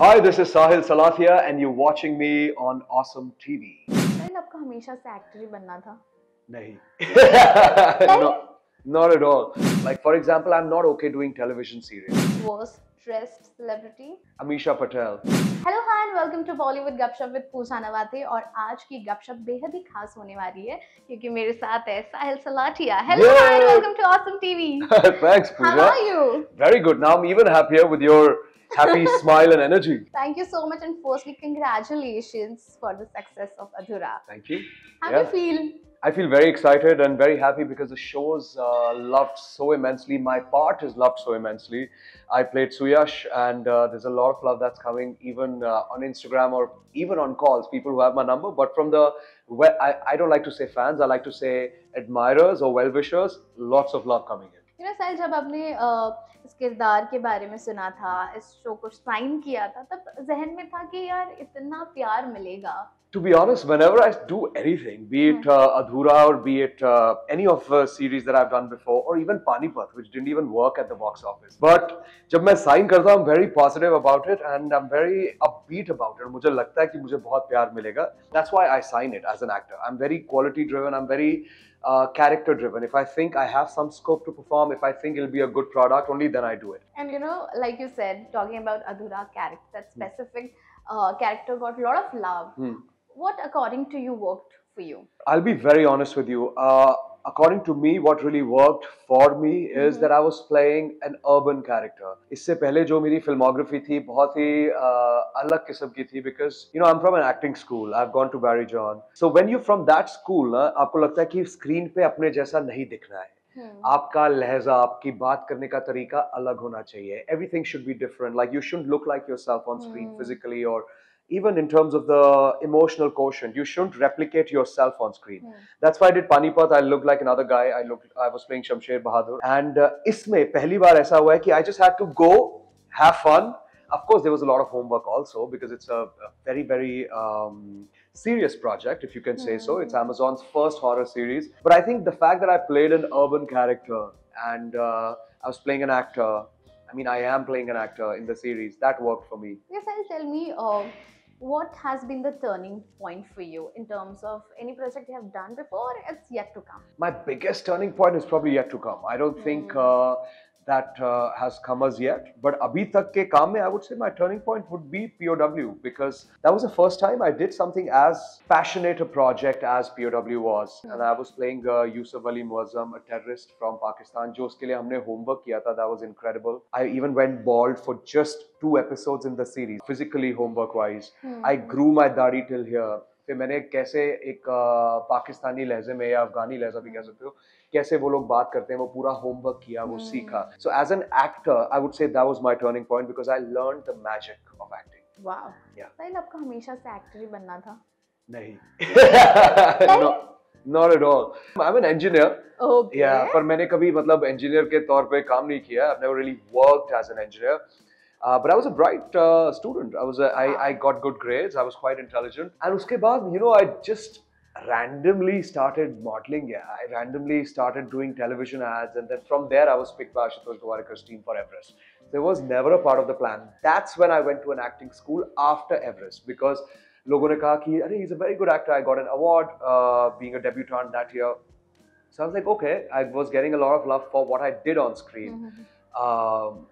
Hi, this is Sahil Salathia, and you're watching me on Awesome TV. साहिल आपको हमेशा से actor ही बनना था Nahi. no, not at all. Like, for example, I'm not okay doing television series. Worst dressed celebrity Amisha Patel. Hello hi and welcome to Bollywood गपशप with पूजा नवाते और आज की गपशप बेहद ही खास होने वाली है क्योंकि मेरे साथ है Sahil Salathia hello hi welcome to awesome TV Thanks, how are you Very good. Now I'm even happier with your happy smile and energy. Thank you so much and firstly congratulations for the success of Adhura. Thank you. How Yeah. do you feel? I feel very excited and very happy because the show's uh, loved so immensely. My part is loved so immensely. I played Suyash, and uh, there's a lot of love that's coming even uh, on Instagram or even on calls. People who have my number, but from the well, I, I don't like to say fans. I like to say admirers or well wishers. Lots of love coming in. You know, Sahil जब आपने इस किरदार के बारे में सुना था इस शो को साइन किया था तब जहन में था कि यार इतना प्यार मिलेगा To be honest, whenever I do anything, be it uh, Adhura or be it uh, any of the series that I've done before, or even Panipat, which didn't even work at the box office. But जब मैं sign करता हूँ, I'm very positive about it and I'm very upbeat about it. मुझे लगता है कि मुझे बहुत प्यार मिलेगा. That's why I sign it as an actor. I'm very quality driven. I'm very uh, character driven. If I think I have some scope to perform, if I think it'll be a good product, only then I do it. And you know, like you said, talking about Adhura character, that specific uh, character got a lot of love. Hmm. What, according to you, worked for you? I'll be very honest with you. Uh, according to me what really work for me is that I was playing an urban character इससे पहले जो मेरी filmography थी बहुत ही uh, अलग किस्म की थी because you know I am from an acting school I gone to Barry John so when you from that school आपको लगता है कि स्क्रीन पे अपने जैसा नहीं दिखना है। Hmm. आपका लहजा आपकी बात करने का तरीका अलग होना चाहिए। Everything should be different like you should look like yourself on screen physically और even in terms of the emotional quotient you shouldn't replicate yourself on screen Hmm. that's why I did Panipat I looked like another guy I looked I was playing Shamsher Bahadur and uh, इसमें पहली बार ऐसा हुआ है कि I just had to go have fun of course there was a lot of homework also because it's a, a very very um, serious project if you can say so it's Hmm. Amazon's first horror series but I think the fact that I played an urban character and uh, I was playing an actor I mean I am playing an actor in the series that worked for me Yes, I'll tell me uh, what has been the turning point for you in terms of any project you have done before, or it's yet to come. my biggest turning point is probably yet to come. I don't think uh, that uh, has come as yet. But abhi tak ke kaam mein, I would say my turning point would be POW because that was the first time I did something as passionate a project as POW was. And I was playing uh, Yusuf Ali Muazzam, a terrorist from Pakistan. जो उसके लिए हमने homework किया था, that was incredible. I even went bald for just two episodes in the series, physically homework wise. Hmm. I grew my दाढ़ी till here. फिर मैंने कैसे एक अ, पाकिस्तानी लहजे में या अफगानी लहजा भी कह सकते हो कैसे वो लोग बात करते हैं वो पूरा होमवर्क किया वो हम्म। सीखा। So as an actor I would say that was my turning point because I learn the magic of acting वाह आपका हमेशा से एक्टर ही बनना था? नहीं। Not at all I am an engineer या पर मैंने कभी मतलब इंजीनियर के तौर पे काम नहीं किया। I never really worked as an engineer but I was a bright student I was I I got good grade I was quite intelligent and उसके बाद you know I just randomly started modeling. Yeah, I randomly started doing television ads, and then from there I was picked by Ashutosh Gowariker's team for Everest. There was never a part of the plan. That's when I went to an acting school after Everest because logon ने he's a very good actor. I got an award uh, being a debutant that year. So I was like, okay, I was getting a lot of love for what I did on screen. Mm-hmm. Um,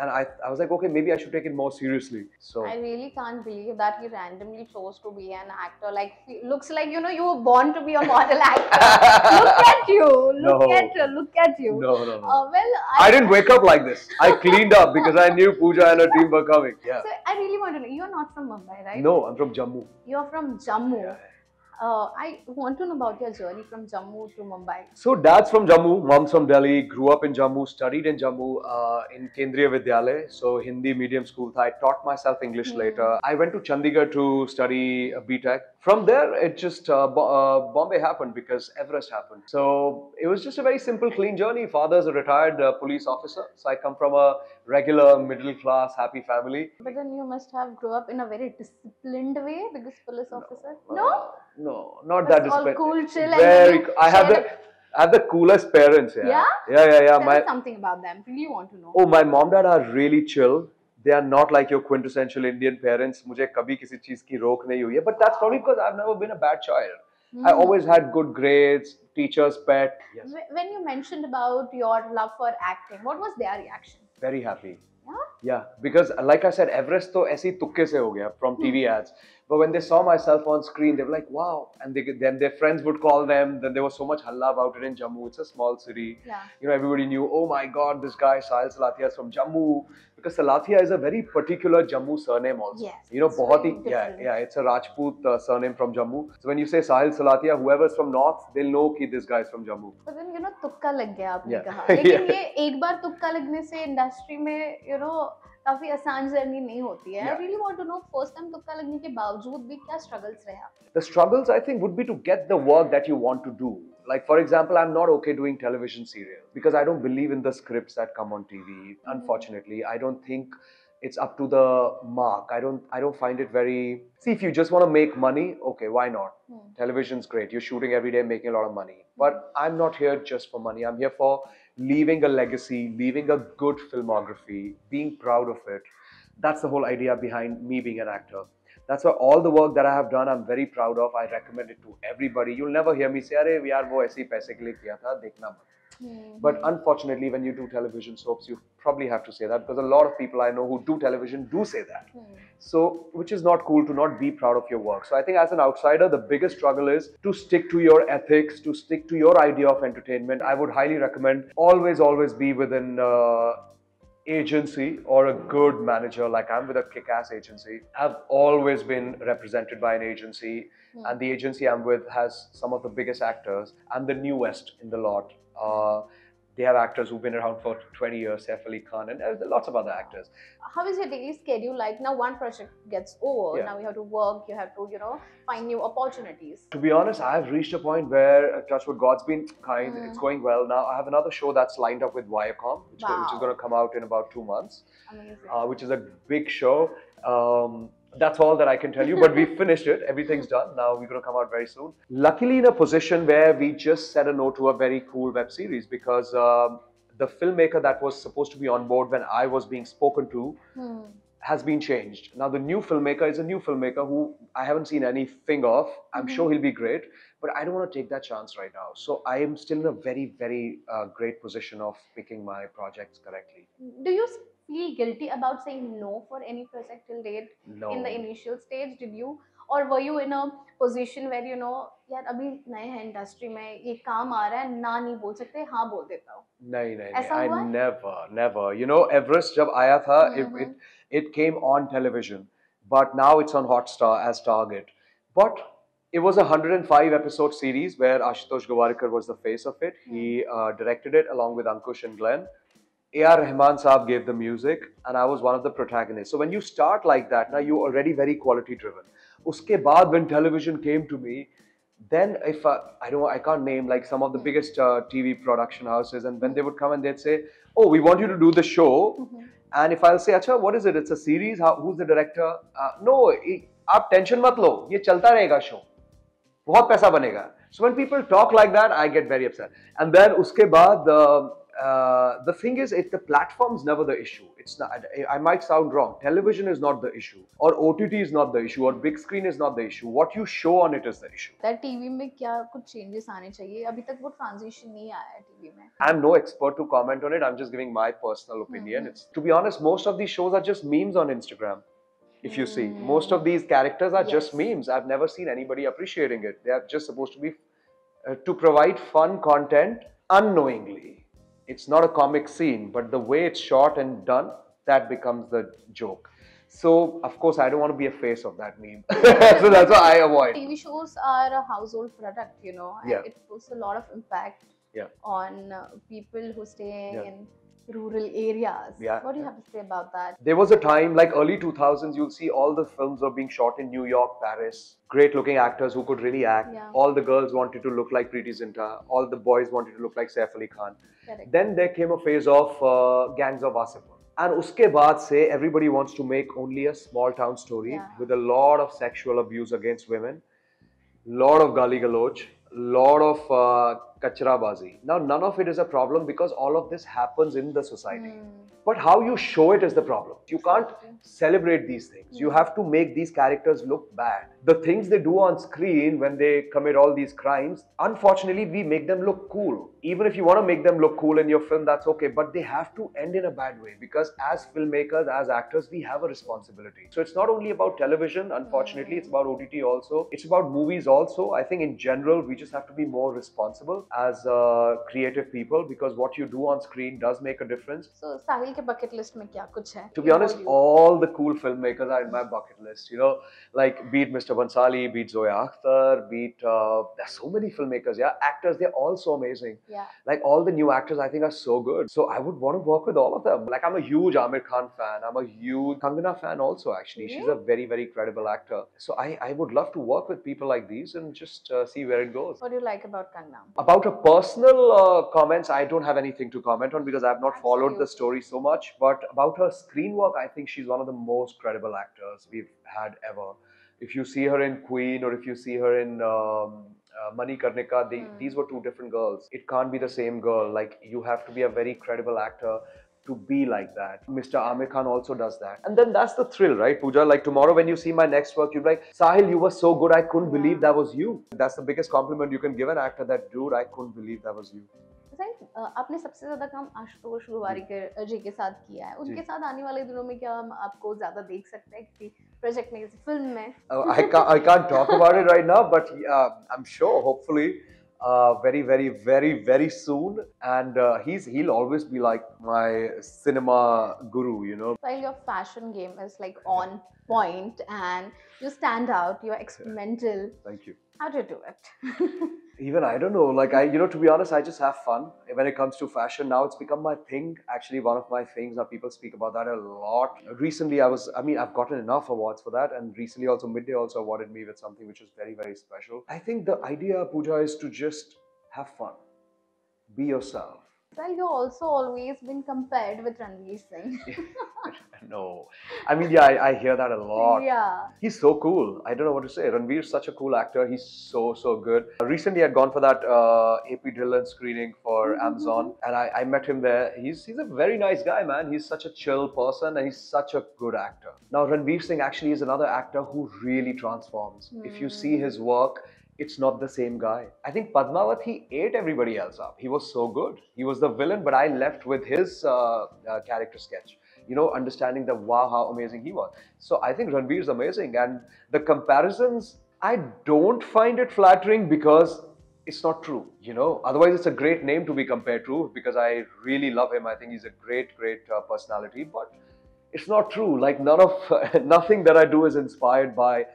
and I, I was like, okay, maybe I should take it more seriously. So, I really can't believe that he randomly chose to be an actor. Like, looks like you know you were born to be a model actor. look at you. Look No. at look at you. no, no, no. Uh, well, I didn't wake up like this. I cleaned up because I knew Pooja and her team were coming. Yeah. So I really want to know. You're not from Mumbai, right? No, I'm from Jammu. You're from Jammu. Yeah. Uh, I want to know about your journey from Jammu to Mumbai. So dad's from Jammu, mom's from Delhi, grew up in Jammu, studied in Jammu uh, in Kendriya Vidyalay, so Hindi medium school. I taught myself English Hmm. later. I went to Chandigarh to study BTech. From there, it just uh, uh, Bombay happened because Everest happened. So it was just a very simple, clean journey. Father's a retired uh, police officer, so I come from a regular middle class, happy family. But then you must have grew up in a very disciplined way because police officer. No. Uh, no, not that all disciplined. cool, chill, Very. you co- I have the. I have the coolest parents. Yeah. Yeah? Yeah, yeah, yeah. Tell My something about them. Really want to know. oh, my mom dad are really chill. They are not like your quintessential Indian parents मुझे कभी किसी चीज़ की रोक नहीं हुई है but that's probably because I have never been a bad child I always had good grades teachers pet yes when you mentioned about your love for acting what was their reaction very happy yeah because like I said Everest तो ऐसे ही तुक्के से हो गया from TV ads But when they saw myself on screen, they were like, wow. And they, then their friends would call them. Then there was so much halla about it in Jammu. It's a small city. Yeah. You know, everybody knew, oh my God, this guy Sahil Salathia is from Jammu. Because Salathia is a very particular Jammu surname also. Yes. You know, bahut yeah, yeah, it's a Rajput uh, surname from Jammu. So when you say Sahil Salathia, whoever's from north, they'll know that this guy is from Jammu. But then, you know, tukka lag gaya aapne yeah. kaha. Lekin yeah. ye ek tukka lagne se industry mein, you know, काफी आसान journey नहीं होती है आई Yeah. Really want to know first time तुक्का लगने के बावजूद भी क्या स्ट्रगल्स रहे आपके? The struggles, I think, would be to get the work that you want to do. Like, for example, I'm not okay doing television serial because I don't believe in the scripts that come on TV. Unfortunately, I don't think it's up to the mark. I don't. I don't find it very. See, if you just want to make money, okay, why not? Hmm. Television's great. You're shooting every day, making a lot of money. But I'm not here just for money. I'm here for leaving a legacy, leaving a good filmography, being proud of it. That's the whole idea behind me being an actor. That's why all the work that I have done, I'm very proud of. I recommend it to everybody. You'll never hear me say, "अरे यार वो ऐसे ही पैसे के लिए किया था, देखना मत." Hmm. But unfortunately, when you do television soaps, you probably have to say that because a lot of people I know who do television do say that. Hmm. So, which is not cool to not be proud of your work. So, I think as an outsider, the biggest struggle is to stick to your ethics, to stick to your idea of entertainment. I would highly recommend always, always be within uh, agency or a good manager. Like I'm with a kick-ass agency. I've always been represented by an agency, Hmm. and the agency I'm with has some of the biggest actors. I'm the newest in the lot. Uh, they have actors who've been around for 20 years, Saif Ali Khan, and there's lots of other actors. How is your daily schedule like? Now one project gets over. Yeah. Now you have to work. You have to you know find new opportunities. To be honest, I've reached a point where, uh, Touchwood, God's been kind. Mm. It's going well. Now I have another show that's lined up with Viacom, which, which is going to come out in about two months, Amazing. uh, which is a big show. Um, that's all that I can tell you. But we finished it. Everything's done. Now we're going to come out very soon. Luckily, in a position where we just said a no to a very cool web series because um, the filmmaker that was supposed to be on board when I was being spoken to Hmm. has been changed. Now the new filmmaker is a new filmmaker who I haven't seen anything of. I'm Mhm. sure he'll be great, but I don't want to take that chance right now. So I am still in a very, very uh, great position of picking my projects correctly. Do you guilty about saying no for any project till date no. in the initial stage did you? Or were you in a position where you know i mean naye hai industry my ye kaam aa raha hai na nahi bol sakte ha bol deta hu. Nahi nahi i never never. You know everest job aaya mm-hmm. it, came on television but now it's on hotstar as target. But It was a 105 episode series where Ashutosh Gowariker was the face of it. He hmm. uh, directed it along with Ankush and Glenn. A.R. Rahman Saab gave the music and I was one of the protagonists. So when you start like that, now you're already very quality driven. Uske baad when television came to me, then if I, I don't I can't name like some of the biggest uh, TV production houses and when they would come and they'd say, "Oh, we want you to do the show," and if I'll say, "Acha, what is it? It's a series. How, who's the director?" Uh, no, i- आप tension मत लो ये चलता रहेगा show बहुत पैसा बनेगा so when people talk like that i get very upset and then uske baad uh, uh, the thing is it the platform's never the issue it's not I, I might sound wrong television is not the issue or ott is not the issue or big screen is not the issue what you show on it is the issue that TV में क्या कुछ changes आने चाहिए अभी तक वो transition नहीं आया है टीवी में i'm no expert to comment on it i'm just giving my personal opinion Mhm. it's to be honest most of these shows are just memes on instagram if you see most of these characters are just Yes. memes i've never seen anybody appreciating it they are just supposed to be uh, to provide fun content unknowingly it's not a comic scene but the way it's shot and done that becomes the joke so of course i don't want to be a face of that meme so that's why i avoid TV shows are a household product, you know, and Yeah. it puts a lot of impact Yeah. on uh, people who stay Yeah. in rural areas. Yeah, What do you have to say about that? There was a time, like early 2000s, you'll see all the films were being shot in New York, Paris. Great looking actors who could really act. Yeah. All the girls wanted to look like Preity Zinta. All the boys wanted to look like Saif Ali Khan. Correct. Then there came a phase of uh, Gangs of Wasseypur. And uske baad se everybody wants to make only a small town story Yeah. with a lot of sexual abuse against women, lot of gali galoch, lot of uh, kachrabazi. Now, none of it is a problem because all of this happens in the society. Hmm. But how you show it is the problem. You can't celebrate these things. You Hmm. have to make these characters look bad. The things they do on screen when they commit all these crimes, unfortunately, we make them look cool. Even if you want to make them look cool in your film, that's okay. But they have to end in a bad way because as filmmakers, as actors, we have a responsibility. So it's not only about television, unfortunately, it's about OTT also. It's about movies also. I think in general, we just have to be more responsible as uh, creative people because what you do on screen does make a difference. So Sahil ke bucket list mein kya kuch hai? To be honest, all the cool filmmakers are in my bucket list. You know, like be it Mr. Bhansali, be it Zoya Akhtar, be it uh, there's so many filmmakers. Yeah, actors they're all so amazing. Yeah. Like all the new actors I think are so good. So I would want to work with all of them. Like I'm a huge Aamir Khan fan. I'm a huge Kangana fan also. Actually, she's a very very credible actor. So I I would love to work with people like these and just uh, see where it goes. What do you like about Kangana? About her personal uh, comments, I don't have anything to comment on because I have not followed the story so much. But about her screen work, I think she's one of the most credible actors we've had ever. If you see her in Queen or if you see her in um, uh, Manikarnika, they, Hmm. these were two different girls. It can't be the same girl. Like you have to be a very credible actor to be like that. Mr. Aamir Khan also does that. And then that's the thrill, right, Pooja? Like tomorrow when you see my next work, you'd be like, Sahil, you were so good, I couldn't believe that was you. That's the biggest compliment you can give an actor that, dude, I couldn't believe that was you. Uh, आपने सबसे ज़्यादा काम आशुतोष गुवारी के जी के साथ किया है उनके साथ आने वाले दिनों में क्या हम आपको ज़्यादा देख सकते हैं किसी प्रोजेक्ट में किसी फिल्म में I can't talk about it right now but I am sure hopefully uh, very, very, very, very soon. And uh, he's he'll always be like my cinema guru, you know. while your fashion game is like on point and you stand out you're experimental Thank you. how do you do it Even I don't know. Like I, you know, to be honest, I just have fun when it comes to fashion. Now it's become my thing. Actually, one of my things. Now people speak about that a lot. Recently, I was. I mean, I've gotten enough awards for that, and recently also Midday also awarded me with something which was very, very special. I think the idea, Pooja, is to just have fun, be yourself. well you've also always been compared with Ranveer Singh no, I mean, yeah, I, I hear that a lot. yeah He's so cool. I don't know what to say. Ranveer's such a cool actor. He's so so good. Recently, I'd gone for that uh, AP Dhillon screening for Mhm. Amazon, and I, I met him there. He's he's a very nice guy, man. He's such a chill person, and he's such a good actor. Now, Ranveer Singh actually is another actor who really transforms. If you see his work. It's not the same guy. I think Padmavat, he ate everybody else up. He was so good. He was the villain, but I left with his uh, uh, character sketch you know, understanding the wow, how amazing he was. So I think Ranveer is amazing, and the comparisons I don't find it flattering because it's not true. You know, otherwise it's a great name to be compared to because I really love him. I think he's a great, great uh, personality, but it's not true. Like none of nothing that I do is inspired by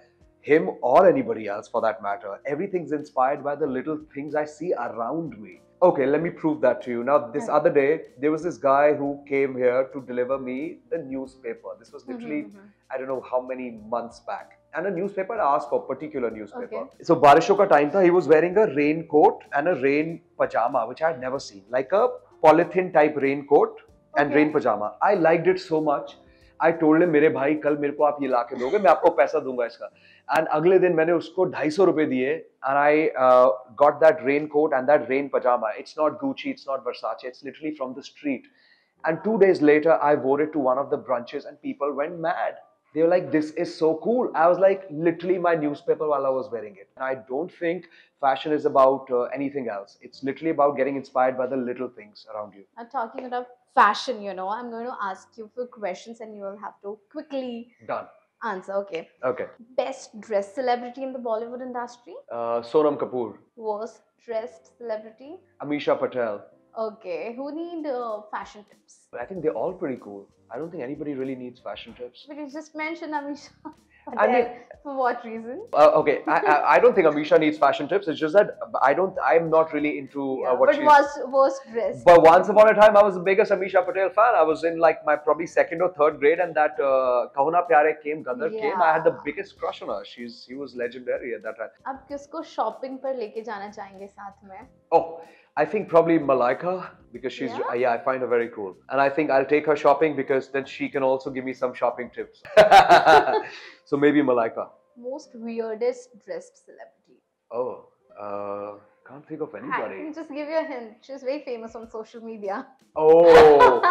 him or anybody else for that matter. Everything's inspired by the little things I see around me. Okay, let me prove that to you. Now, this Yeah. other day, there was this guy who came here to deliver me the newspaper. This was literally, Mhm, mhm. I don't know how many months back. And a newspaper, asked for a particular newspaper. Okay. So, Barisho ka time tha, he was wearing a raincoat and a rain pajama, which I had never seen. Like a polythene type raincoat and Okay. rain pajama. I liked it so much. I told मेरे भाई, कल मेरे को आप ये ला के दोगे, मैं आपको पैसा दूँगा इसका. एंड अगले दिन मैंने उसको ढाई सौ रुपए दिए and I got that rain coat and that rain pyjama it's not Gucci it's not Versace it's literally from the street and two days later I wore it to one of the branches and people went mad. They were like, "This is so cool." I was like, literally my newspaper while I was wearing it. And I don't think fashion is about uh, anything else. It's literally about getting inspired by the little things around you. Now, talking about fashion, you know, I'm going to ask you few questions and you will have to quickly Done. answer. Okay. Okay. Best dressed celebrity in the Bollywood industry? Uh, Sonam Kapoor, Worst dressed celebrity? Amisha Patel. Okay. Who need uh, fashion tips? I think they're all pretty cool. I don't think anybody really needs fashion tips. But you just mentioned Amisha. I mean- Patel. for what reason? Uh, okay, I, I, I don't think Amisha needs fashion tips. It's just that I don't. I'm not really into uh, Yeah, what but she's. was worst dressed. But once upon a time, I was the biggest Amisha Patel fan. I was in like my probably second or third grade, and that uh, Kahuna Pyare came, Gadar came. I had the Yeah. biggest crush on her. She's she was legendary at that time. आप किसको shopping पर लेके जाना चाहेंगे साथ में Oh, I think probably Malaika because she's Yeah? yeah. I find her very cool, and I think I'll take her shopping because then she can also give me some shopping tips. so maybe Malaika. most weirdest dressed celebrity Oh, uh, Can't think of I anybody. can just give you a hint. She's very famous on social media. Oh,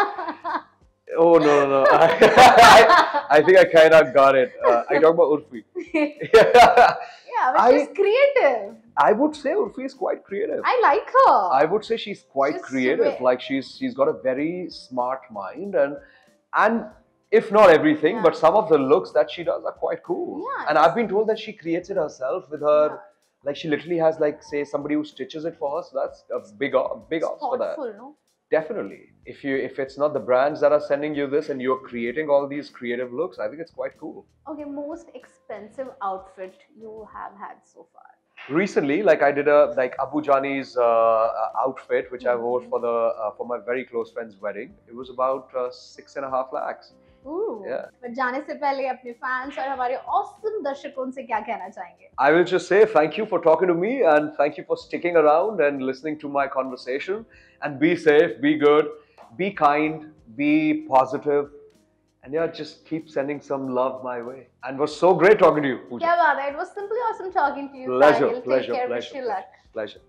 oh no, no, no. I, I think I kind of got it. Uh, I talk about Urfi. yeah, but I- she's creative. I would say Urfi is quite creative. I like her. I would say she's quite She's creative. Like she's she's got a very smart mind and and if not everything, Yeah. but some of the looks that she does are quite cool. Yeah, and I've been told that she creates it herself with her. Yeah. Like she literally has like say somebody who stitches it for her. So that's a big o- big ups for that. thoughtful, no? Definitely. If you if it's not the brands that are sending you this and you're creating all these creative looks, I think it's quite cool. Okay, most expensive outfit you have had so far Recently, like I did a like Abu Jani's uh, uh, outfit, which I wore Mhm. for the uh, for my very close friend's wedding. It was about uh, six and a half lakhs. Ooh. Yeah. But जाने से पहले अपने fans और हमारे awesome दर्शकों से क्या कहना चाहेंगे? I will just say thank you for talking to me and thank you for sticking around and listening to my conversation. And be safe, be good, be kind, be positive, And yeah, just keep sending some love my way. And it was so great talking to you, Pooja. Yeah, Baba, it was simply awesome talking to you. Pleasure, pleasure, Take care. pleasure. Wish you luck. Pleasure.